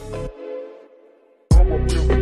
I'm a